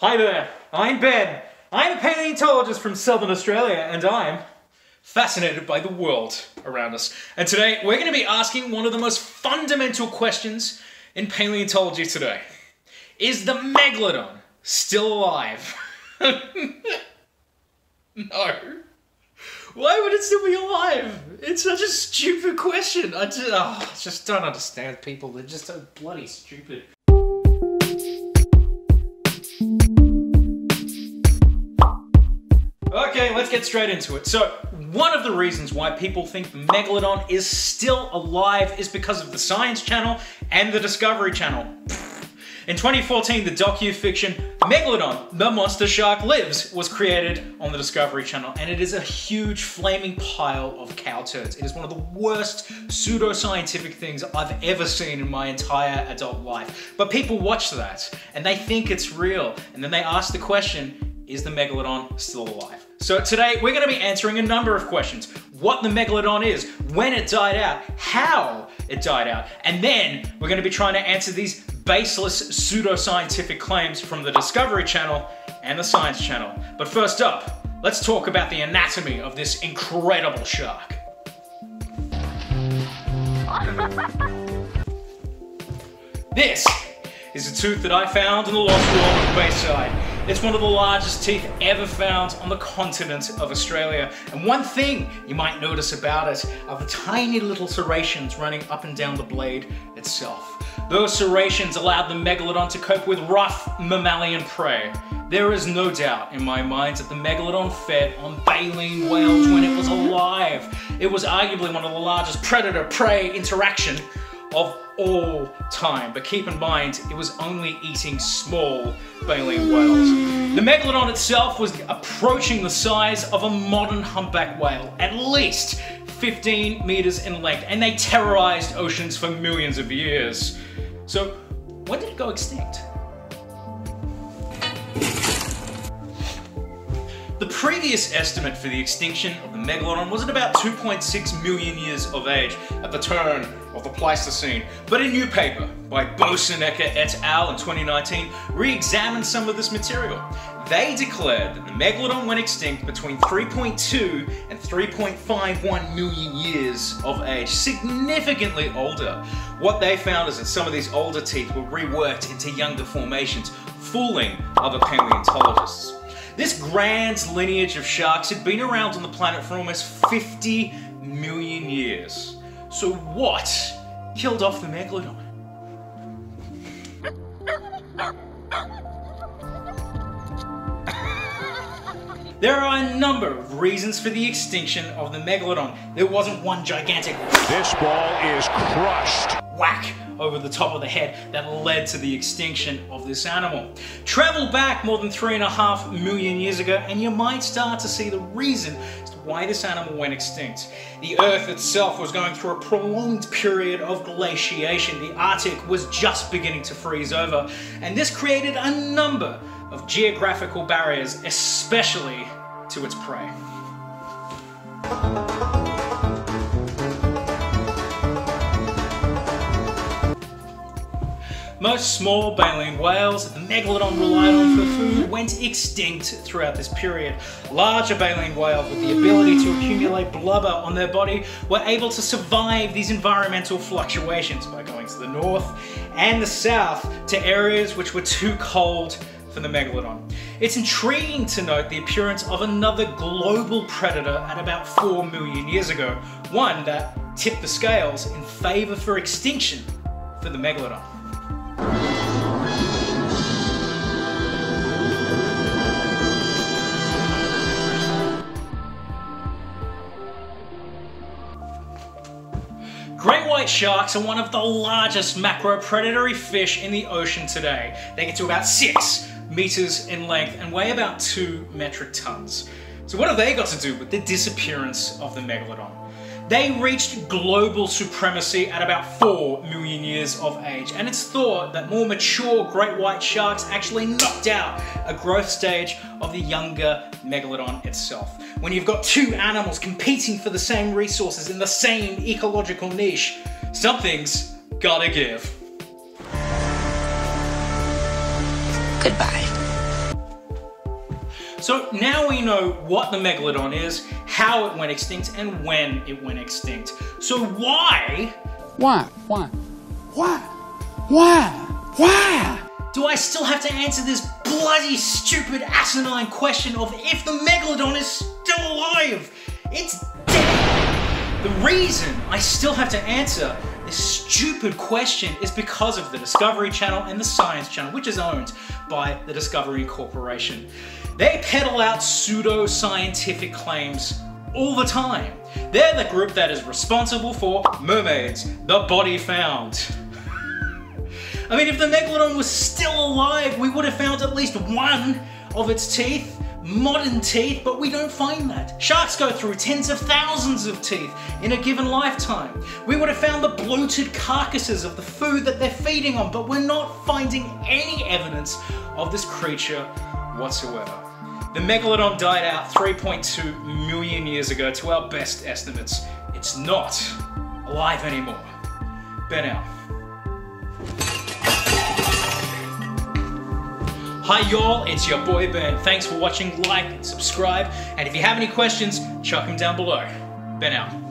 Hi there, I'm Ben. I'm a paleontologist from Southern Australia and I'm fascinated by the world around us. And today we're going to be asking one of the most fundamental questions in paleontology today. Is the megalodon still alive? no. Why would it still be alive? It's such a stupid question. I just, oh, I just don't understand people. They're just so bloody stupid. Okay, let's get straight into it. So, one of the reasons why people think Megalodon is still alive is because of the Science Channel and the Discovery Channel. In 2014, the docu-fiction Megalodon, The Monster Shark Lives was created on the Discovery Channel, and it is a huge flaming pile of cow turds. It is one of the worst pseudo-scientific things I've ever seen in my entire adult life. But people watch that, and they think it's real, and then they ask the question, is the Megalodon still alive? So today we're going to be answering a number of questions. What the Megalodon is, when it died out, how it died out, and then we're going to be trying to answer these baseless pseudoscientific claims from the Discovery Channel and the Science Channel. But first up, let's talk about the anatomy of this incredible shark. this is a tooth that I found in the Lost Wall of Bayside. It's one of the largest teeth ever found on the continent of Australia. And one thing you might notice about it are the tiny little serrations running up and down the blade itself. Those serrations allowed the megalodon to cope with rough mammalian prey. There is no doubt in my mind that the megalodon fed on baleen whales when it was alive. It was arguably one of the largest predator-prey interaction of all time. But keep in mind, it was only eating small baleen whales. The megalodon itself was approaching the size of a modern humpback whale, at least 15 meters in length, and they terrorized oceans for millions of years. So, when did it go extinct? Previous estimate for the extinction of the megalodon was at about 2.6 million years of age at the turn of the Pleistocene. But a new paper by Boessenecker et al. in 2019 re-examined some of this material. They declared that the megalodon went extinct between 3.2 and 3.51 million years of age, significantly older. What they found is that some of these older teeth were reworked into younger formations, fooling other paleontologists. This grand lineage of sharks had been around on the planet for almost 50 million years. So what killed off the Megalodon? There are a number of reasons for the extinction of the Megalodon. There wasn't one gigantic This ball is crushed. whack over the top of the head that led to the extinction of this animal. Travel back more than three and a half million years ago and you might start to see the reason why this animal went extinct. The Earth itself was going through a prolonged period of glaciation. The Arctic was just beginning to freeze over and this created a number of geographical barriers, especially to its prey. Most small baleen whales that the megalodon relied on for food went extinct throughout this period. Larger baleen whales with the ability to accumulate blubber on their body were able to survive these environmental fluctuations by going to the north and the south to areas which were too cold for the megalodon. It's intriguing to note the appearance of another global predator at about 4 million years ago, one that tipped the scales in favor for extinction for the megalodon. White sharks are one of the largest macro predatory fish in the ocean today. They get to about six meters in length and weigh about two metric tons. So what have they got to do with the disappearance of the megalodon? They reached global supremacy at about 4 million years of age, and it's thought that more mature great white sharks actually knocked out a growth stage of the younger megalodon itself. When you've got two animals competing for the same resources in the same ecological niche, something's gotta give. Goodbye. So now we know what the megalodon is, how it went extinct, and when it went extinct. So why? Why? Why? Why? Why? Why? Do I still have to answer this bloody stupid asinine question of if the megalodon is still alive? It's dead! The reason I still have to answer this stupid question is because of the Discovery Channel and the Science Channel, which is owned by the Discovery Corporation. They peddle out pseudo-scientific claims all the time. They're the group that is responsible for mermaids, the body found. I mean, if the megalodon was still alive, we would have found at least one of its teeth modern teeth, but we don't find that. Sharks go through tens of thousands of teeth in a given lifetime. We would have found the bloated carcasses of the food that they're feeding on, but we're not finding any evidence of this creature whatsoever. The megalodon died out 3.2 million years ago to our best estimates. It's not alive anymore. Ben out. Hi y'all, it's your boy Ben. Thanks for watching, like subscribe. And if you have any questions, chuck them down below. Ben out.